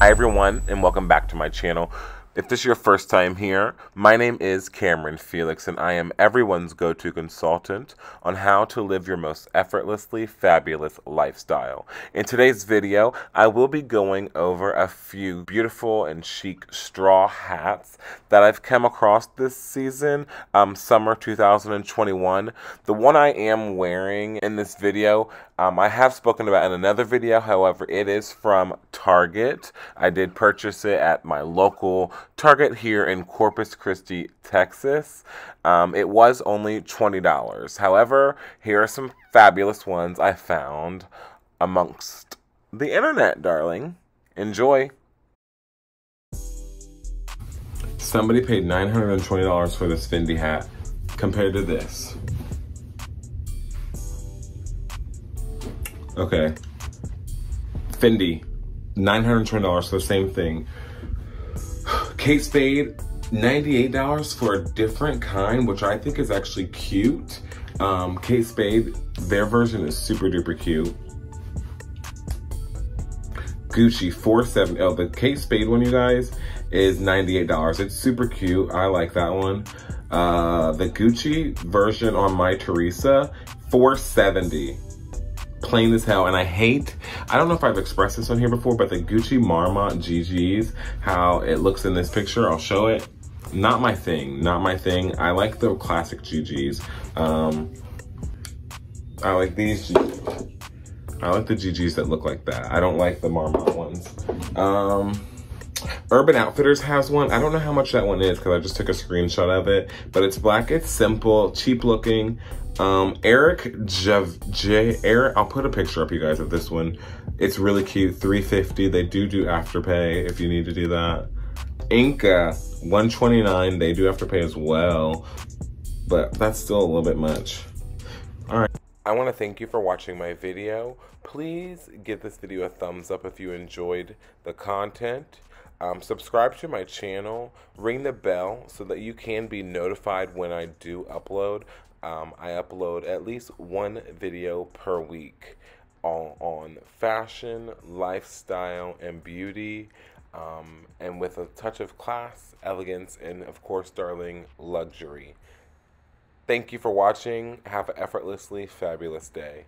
Hi everyone and welcome back to my channel. If this is your first time here, my name is Cameron Felix and I am everyone's go-to consultant on how to live your most effortlessly fabulous lifestyle. In today's video, I will be going over a few beautiful and chic straw hats that I've come across this season, um, summer 2021. The one I am wearing in this video, um, I have spoken about in another video, however, it is from Target. I did purchase it at my local Target here in Corpus Christi, Texas. Um, it was only $20. However, here are some fabulous ones I found amongst the internet, darling. Enjoy. Somebody paid $920 for this Fendi hat compared to this. Okay. Fendi, $920 for the same thing. Kate Spade, $98 for a different kind, which I think is actually cute. Um, Kate Spade, their version is super duper cute. Gucci 470, oh, the Kate Spade one, you guys, is $98. It's super cute. I like that one. Uh, the Gucci version on Mytheresa, 470 plain as hell. And I hate, I don't know if I've expressed this on here before, but the Gucci Marmont GGs, how it looks in this picture, I'll show it. Not my thing, not my thing. I like the classic GGs. Um, I like these GGs. I like the GGs that look like that. I don't like the Marmont ones. Um, Urban Outfitters has one. I don't know how much that one is because I just took a screenshot of it, but it's black, it's simple, cheap looking. Um, Eric Jav J Eric, I'll put a picture up you guys of this one. It's really cute, 350. They do do afterpay if you need to do that. Inca, 129. They do afterpay as well, but that's still a little bit much. All right. I want to thank you for watching my video. Please give this video a thumbs up if you enjoyed the content. Um, subscribe to my channel, ring the bell so that you can be notified when I do upload. Um, I upload at least one video per week on, on fashion, lifestyle, and beauty, um, and with a touch of class, elegance, and of course, darling, luxury. Thank you for watching. Have an effortlessly fabulous day.